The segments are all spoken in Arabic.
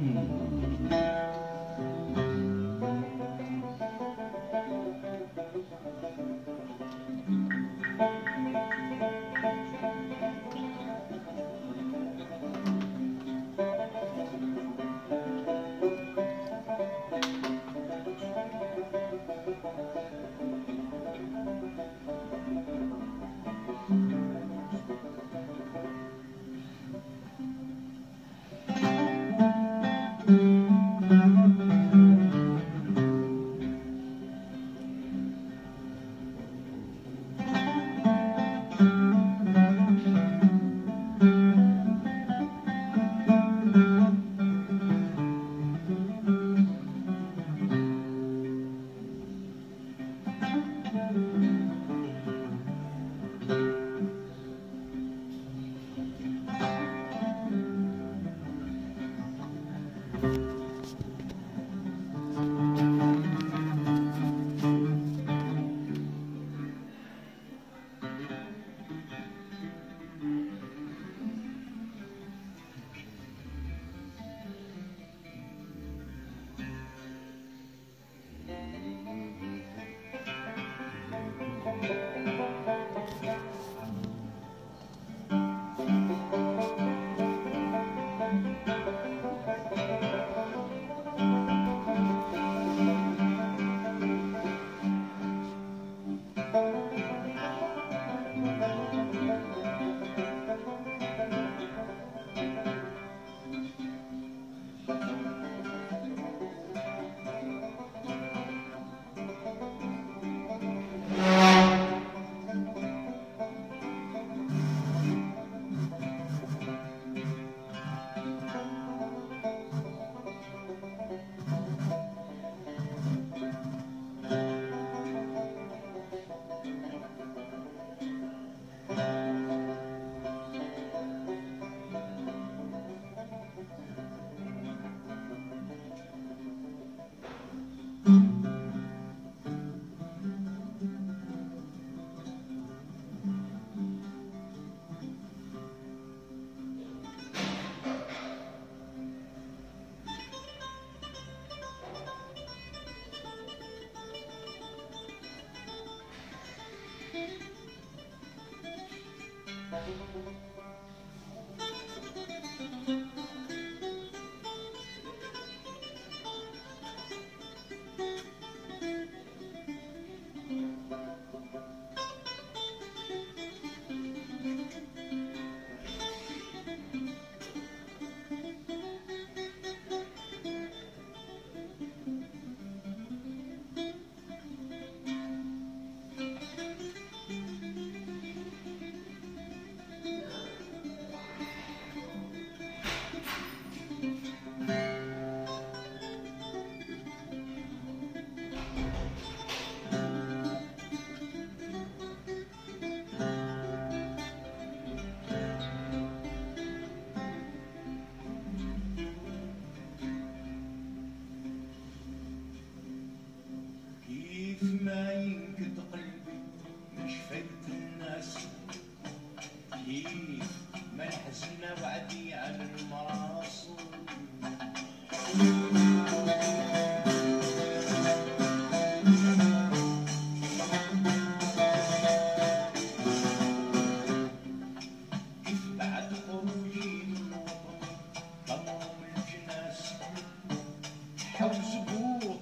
うん。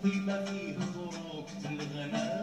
ما فيه ضروك الغنام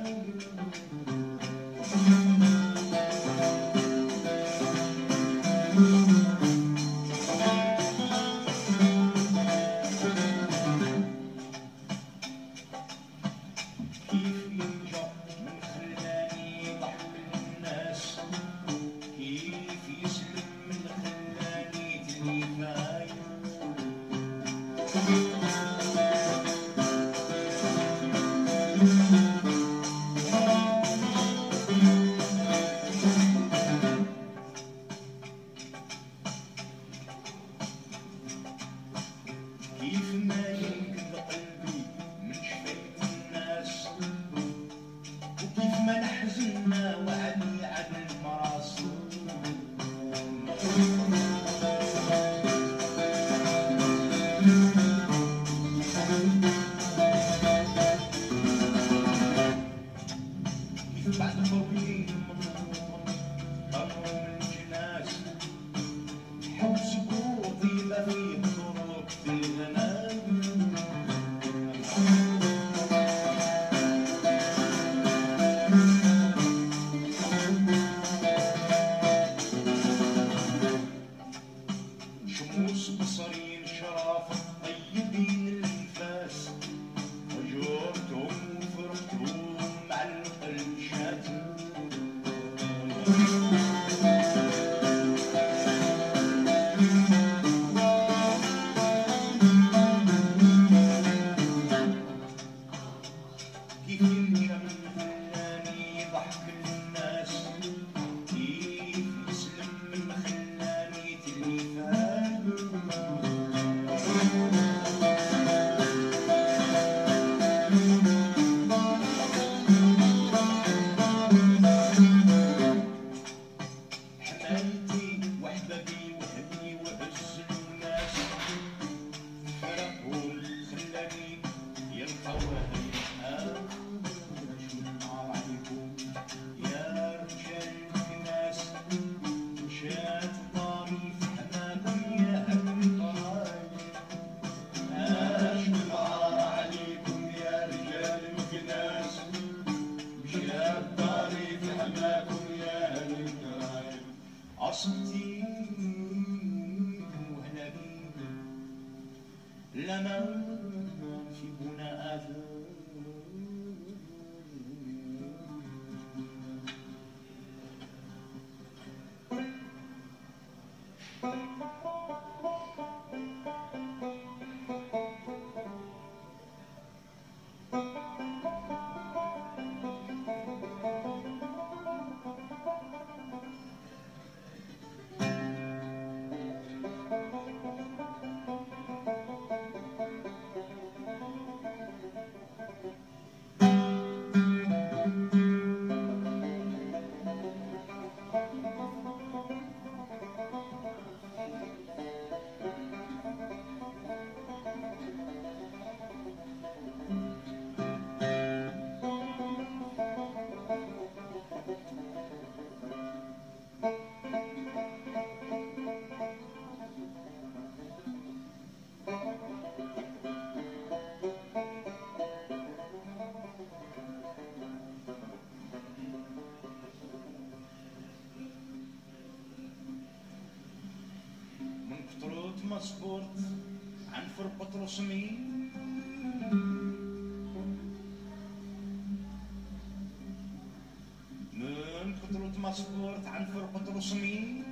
كنت مصبور عنفر بطرس مين من كثرة ما صبرت عنفر بطرس مين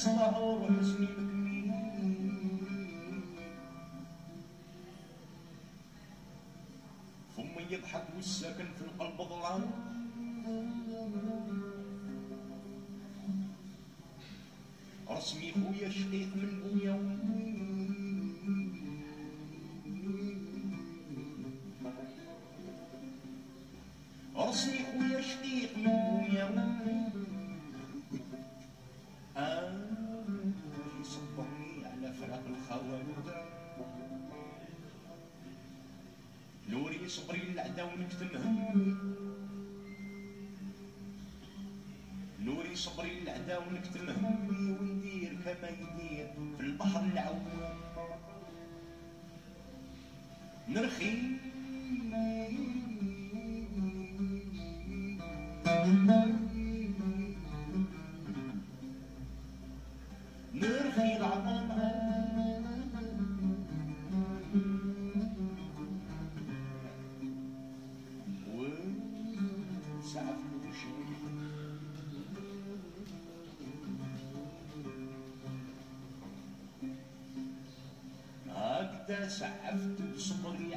special I hold when this منها نوري صبري العدا ونكتمه وندير كما يدير في البحر العوام. نرخي I have to shaft, someone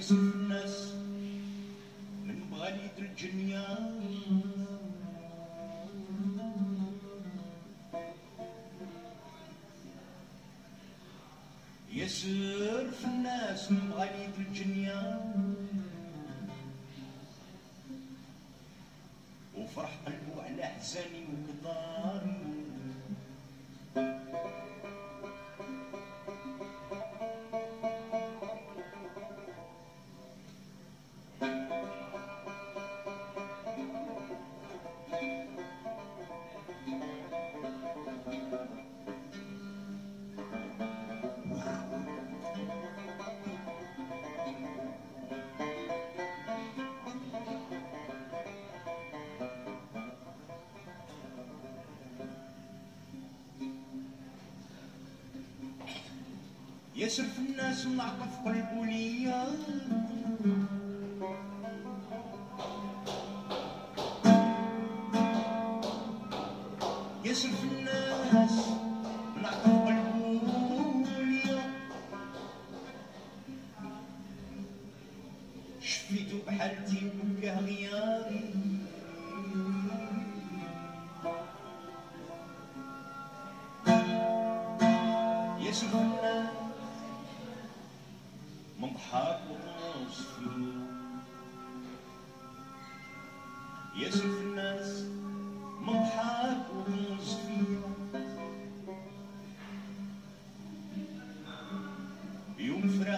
يسر الناس من مغاليد الجنيان. يشرف الناس ونعطف قلبو ليا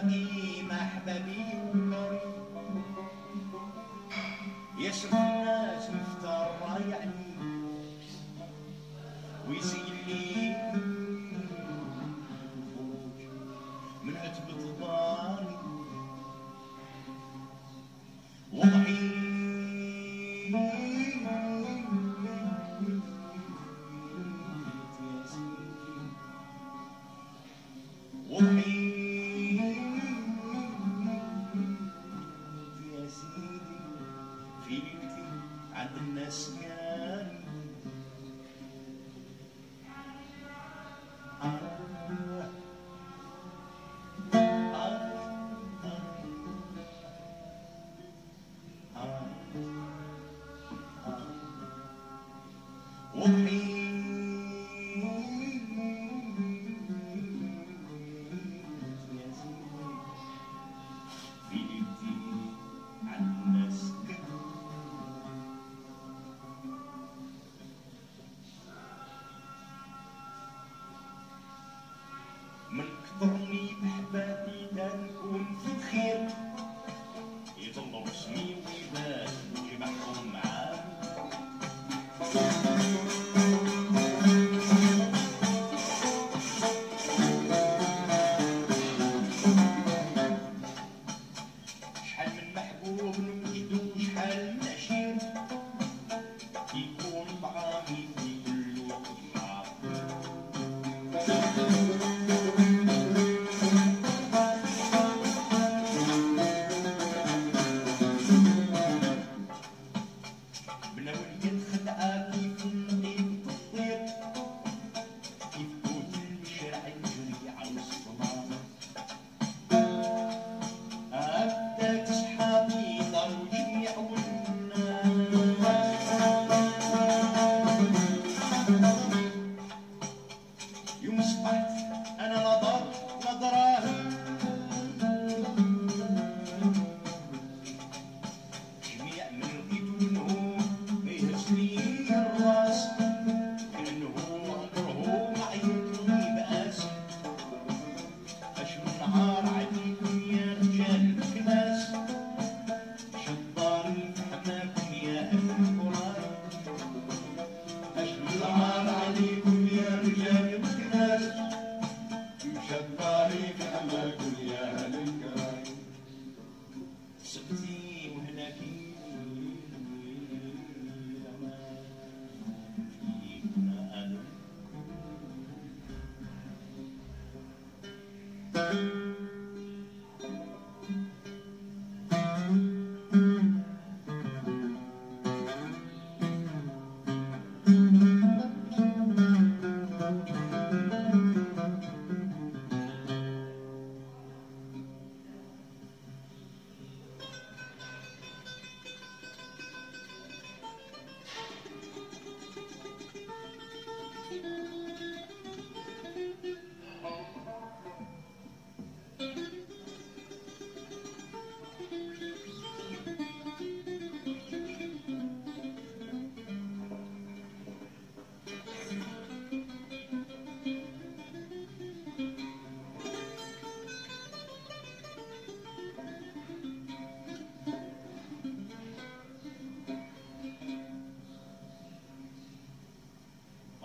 محببي محببي مريض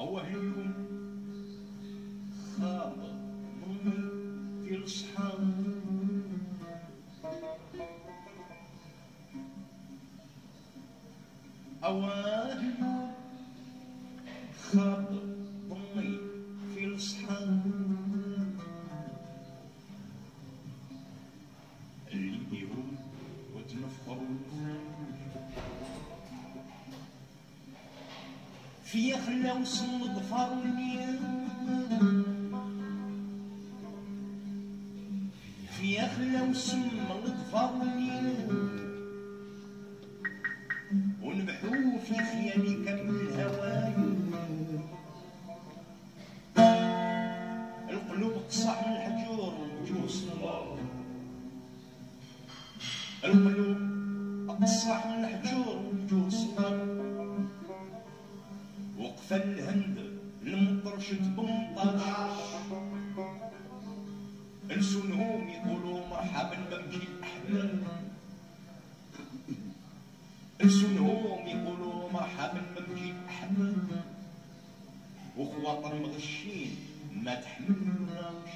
ووهي آه، خاض في الصحاب أوادي خاطئ يلسونهم يقولوا مرحبا بمشي الأحباب يلسونهم يقولوا مرحبا بمشي الأحباب وخواطر مغشين ما تحملناش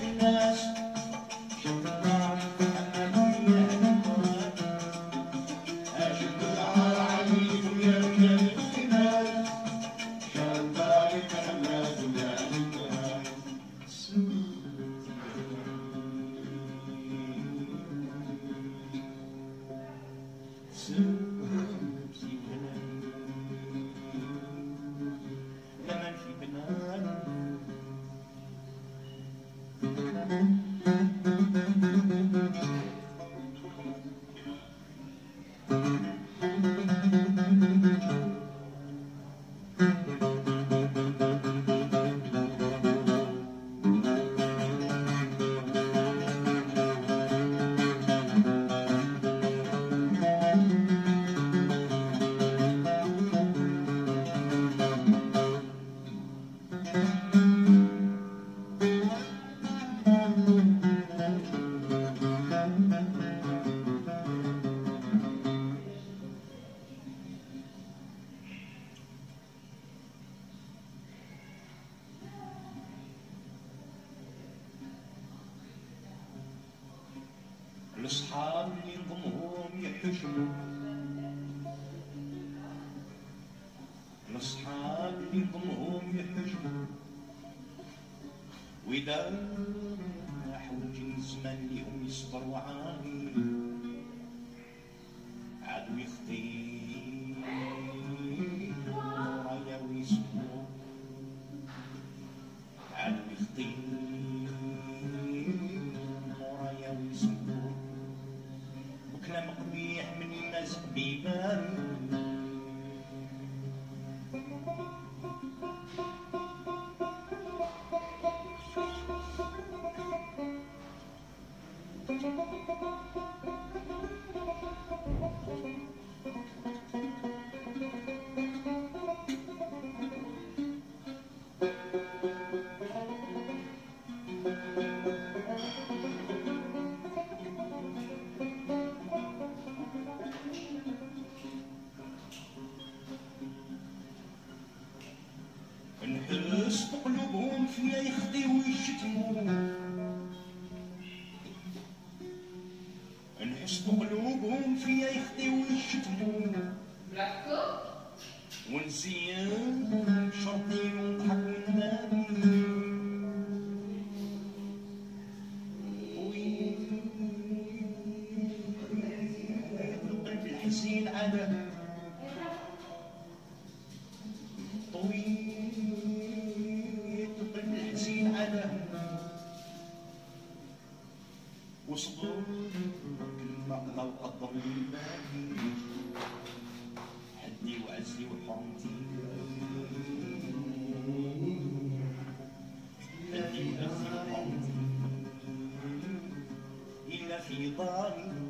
Nothing الأصحاب اللي يضمهم يحشموا الأصحاب اللي يضمهم يحشموا ودار من لأم الصبر وعاني Thank you. واصبر ما القدر لله حدي وعزي وحرمتي حدي وعزي وحرمتي إلا في داري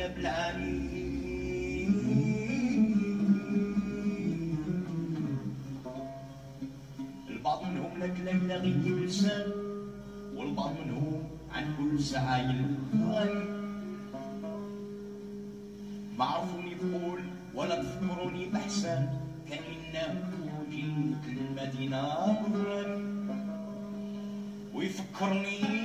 يبلعني البعض منهم لك ليلة غي بلسان والبعض منهم عن كل سعايل غني ما عرفوني بقول ولا بفكروني بحسن كأن وجيت للمدينة غراني ويفكرني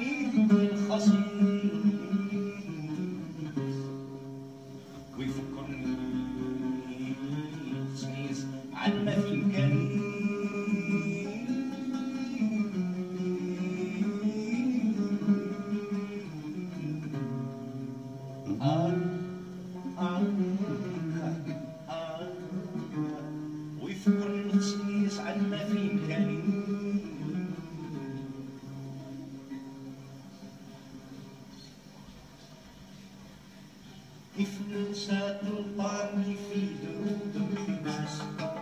If you said to find me, feel the rhythm,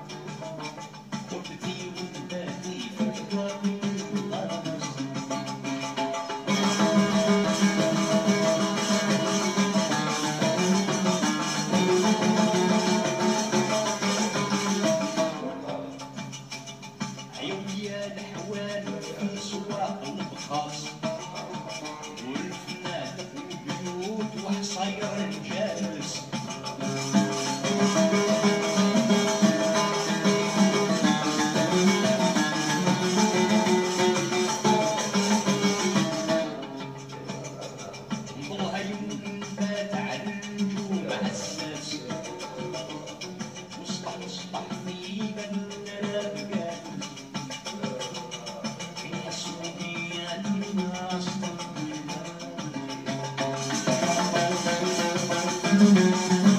Música